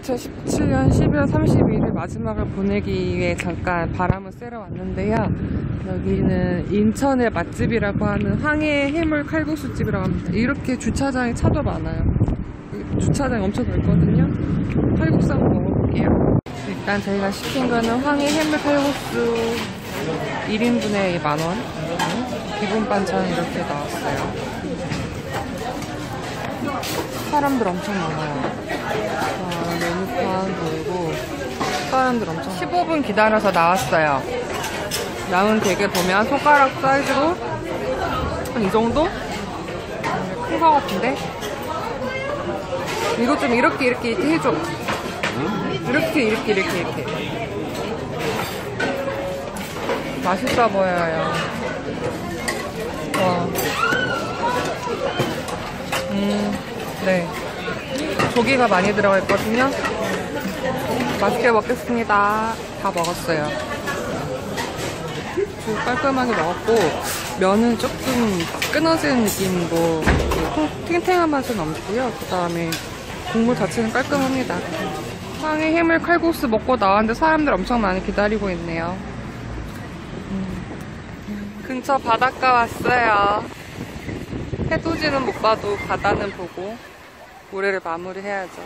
2017년 12월 31일 마지막을 보내기 위해 잠깐 바람을 쐬러 왔는데요. 여기는 인천의 맛집이라고 하는 황해 해물 칼국수집이라고 합니다. 이렇게 주차장에 차도 많아요. 주차장이 엄청 넓거든요. 칼국수 한번 먹어볼게요. 일단 저희가 시킨 거는 황해 해물 칼국수 1인분에 만원. 기본 반찬 이렇게 나왔어요. 사람들 엄청 많아요. 자, 메뉴판 보이고 사람들 엄청 15분 기다려서 나왔어요. 양은 되게 보면 손가락 사이즈로 한 이 정도? 큰 거 같은데? 이거 좀 이렇게 이렇게 이렇게 해줘. 이렇게 이렇게 이렇게 이렇게. 맛있어 보여요. 와. 음, 네. 조기가 많이 들어가 있거든요. 맛있게 먹겠습니다. 다 먹었어요. 좀 깔끔하게 먹었고, 면은 조금 끊어지는 느낌이고, 그 탱탱한 맛은 없고요. 그 다음에 국물 자체는 깔끔합니다. 황해 해물 칼국수 먹고 나왔는데 사람들 엄청 많이 기다리고 있네요. 음. 근처 바닷가 왔어요. 해돋이는 못 봐도 바다는 보고 노래를 마무리해야죠.